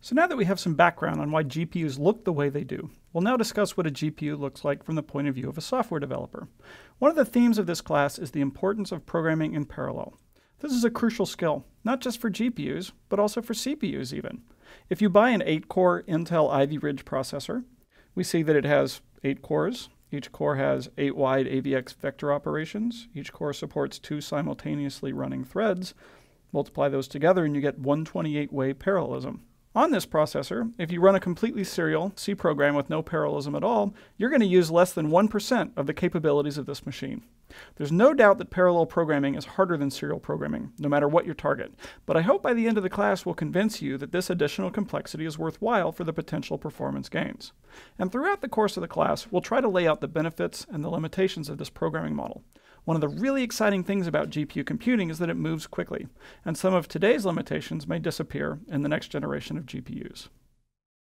So now that we have some background on why GPUs look the way they do, we'll now discuss what a GPU looks like from the point of view of a software developer. One of the themes of this class is the importance of programming in parallel. This is a crucial skill, not just for GPUs, but also for CPUs even. If you buy an 8-core Intel Ivy Bridge processor, we see that it has 8 cores. Each core has 8 wide AVX vector operations. Each core supports two simultaneously running threads. Multiply those together and you get 128-way parallelism. On this processor, if you run a completely serial C program with no parallelism at all, you're going to use less than 1% of the capabilities of this machine. There's no doubt that parallel programming is harder than serial programming, no matter what your target, but I hope by the end of the class we'll convince you that this additional complexity is worthwhile for the potential performance gains. And throughout the course of the class, we'll try to lay out the benefits and the limitations of this programming model. One of the really exciting things about GPU computing is that it moves quickly, and some of today's limitations may disappear in the next generation of GPUs.